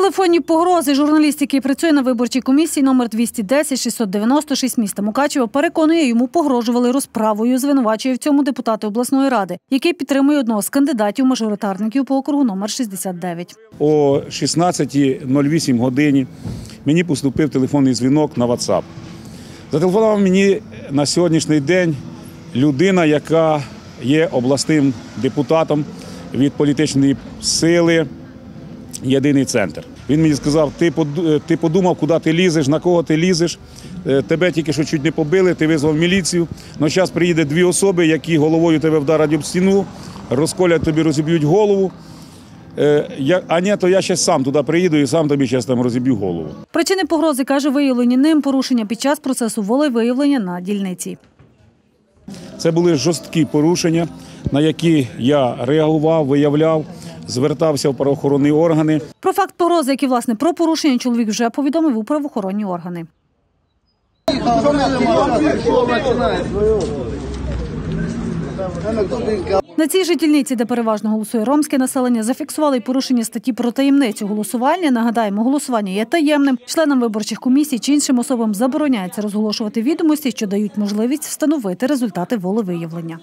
Телефонні погрози журналіст, який працює на виборчій комісії номер 210 696 міста Мукачева, переконує, йому погрожували розправою. Звинувачує в цьому депутати обласної ради, який підтримує одного з кандидатів мажоритарників по округу номер 69. О 16.08 годині мені поступив телефонний дзвінок на WhatsApp. Зателефонував мені на сьогоднішній день людина, яка є обласним депутатом від політичної сили Єдиний центр. Він мені сказав: ти е, ти подумав, куди ти лізеш, на кого ти лізеш. Е, Тебе тільки що чуть не побили, ти визвав міліцію. Ну зараз приїде дві особи, які головою тебе вдарять об стіну, розколять тобі, розіб'ють голову. Е, А ні, то я ще сам туди приїду і сам тобі там розіб'ю голову. Причини погрози каже, виявлені ним порушення під час процесу волевиявлення на дільниці. Це були жорсткі порушення, на які я реагував, виявляв, звертався в правоохоронні органи. Про факт порози, як і власне про порушення, чоловік вже повідомив у правоохоронні органи. На цій же де переважно голосує ромське населення, зафіксували й порушення статті про таємницю голосування. Нагадаємо, голосування є таємним. Членам виборчих комісій чи іншим особам забороняється розголошувати відомості, що дають можливість встановити результати волевиявлення.